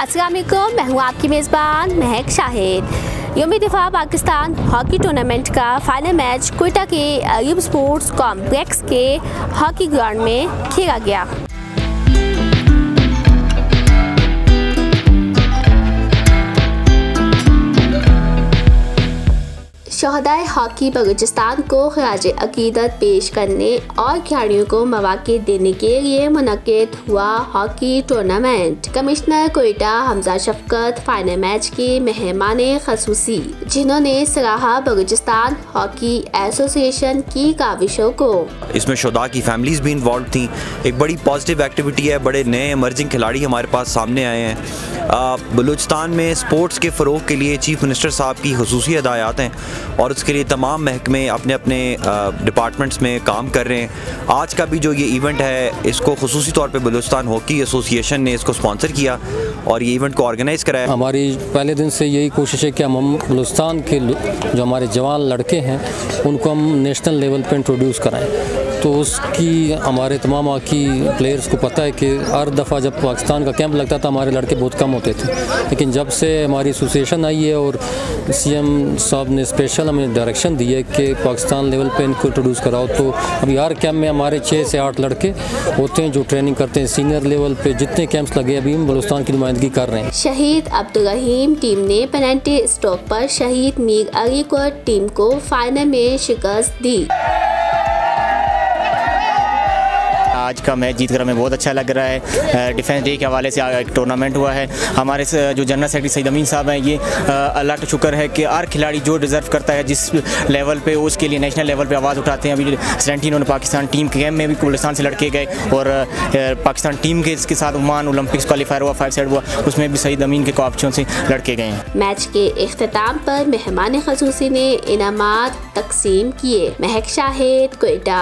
अस्सलाम वालेकुम मैं हूँ आपकी मेज़बान महक शाहिद। योम दिफा पाकिस्तान हॉकी टूर्नामेंट का फाइनल मैच कोयटा के अयूब स्पोर्ट्स कॉम्प्लेक्स के हॉकी ग्राउंड में खेला गया। शहदाय हॉकी बलूचिस्तान को खराज अकीदत पेश करने और खिलाड़ियों को मौाक़े देने के लिए मुनद हुआ hockey tournament. Commissioner Quetta Hamza Shafqat final match के मेहमान खसूसी, जिन्होंने सराहा बलूचिस्तान हॉकी एसोसिएशन की काविशों को। इसमें शुदा की फैमिलीज़ भी इन्वॉल्व थी। एक बड़ी पॉजिटिव एक्टिविटी है, बड़े नए इमर्जिंग खिलाड़ी हमारे पास सामने आए हैं। बलूचिस्तान में स्पोर्ट्स के फ़रोग के लिए चीफ मिनिस्टर साहब की खसूसी हदायत हैं। और उसके लिए तमाम महकमे अपने अपने डिपार्टमेंट्स में काम कर रहे हैं। आज का भी जो ये इवेंट है, इसको खसूसी तौर पर बलूचिस्तान हॉकी एसोसिएशन ने इसको स्पॉन्सर किया और ये इवेंट को ऑर्गेनाइज़ कराया। हमारी पहले दिन से यही कोशिश है कि हम बलूचिस्तान के जो हमारे जवान लड़के हैं, उनको हम नेशनल लेवल पर इंट्रोड्यूस कराएँ। तो उसकी, हमारे तमाम हॉकी प्लेयर्स को पता है कि हर दफ़ा जब पाकिस्तान का कैंप लगता था, हमारे लड़के बहुत कम होते थे। लेकिन जब से हमारी एसोसिएशन आई है और सीएम साहब ने स्पेशल हमें डायरेक्शन दी है कि पाकिस्तान लेवल पे इनको इंट्रोड्यूस कराओ। तो अभी हर कैंप में हमारे छः से आठ लड़के होते हैं जो ट्रेनिंग करते हैं सीनियर लेवल पे, जितने कैंप्स लगे अभी हम बलुस्तान की नुमाइंदगी कर रहे हैं। शहीद अब्दुल रहीम टीम ने पेनल्टी स्टॉक पर शहीद मीर अली को टीम को फाइनल में शिकस्त दी। आज का मैच जीत कर हमें बहुत अच्छा लग रहा है। डिफेंस डे के हवाले से एक टूर्नामेंट हुआ है। हमारे जो जनरल सेक्रेटरी सईद अमीन साहब हैं, ये अल्लाह का शुक्र है कि हर खिलाड़ी जो डिज़र्व करता है, जिस लेवल पे उसके लिए नेशनल लेवल पे आवाज़ उठाते हैं। अभी रिसेंटली उन्होंने पाकिस्तान टीम के गेम में भी कुलिस्तान से लड़के गए और पाकिस्तान टीम के इसके साथ ओमान ओलंपिक्स क्वालिफायर हुआ फाइव साइड हुआ, उसमें भी सईद अमीन के कॉप्शन से लड़के गए हैं। मैच के अख्ताम पर मेहमान खसूसी ने इनाम तकसीम किए। महक शाहिद, कोयटा।